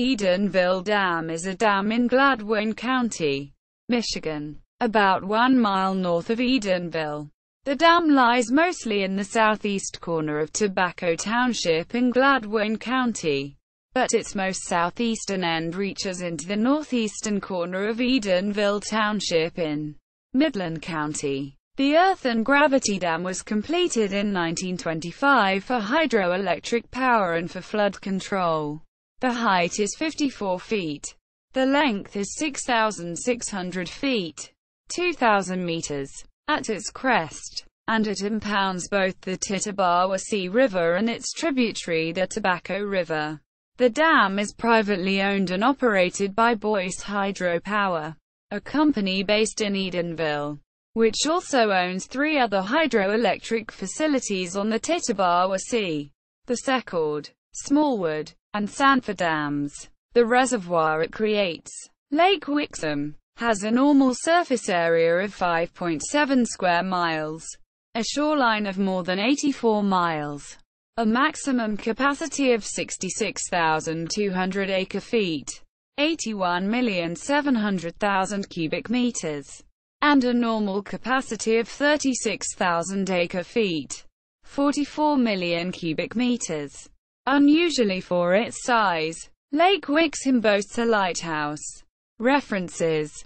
Edenville Dam is a dam in Gladwin County, Michigan, about one mile north of Edenville. The dam lies mostly in the southeast corner of Tobacco Township in Gladwin County, but its most southeastern end reaches into the northeastern corner of Edenville Township in Midland County. The earthen gravity dam was completed in 1925 for hydroelectric power and for flood control. The height is 54 feet. The length is 6,600 feet, 2,000 meters. At its crest, and it impounds both the Tittabawassee River and its tributary the Tobacco River. The dam is privately owned and operated by Boyce Hydropower, a company based in Edenville, which also owns three other hydroelectric facilities on the Tittabawassee. The Secord, Smallwood, and Sanford Dams. The reservoir it creates, Lake Wixom, has a normal surface area of 5.7 square miles, a shoreline of more than 84 miles, a maximum capacity of 66,200 acre-feet, 81,700,000 cubic meters, and a normal capacity of 36,000 acre-feet, 44 million cubic meters. Unusually for its size, Lake Wixom boasts a lighthouse. References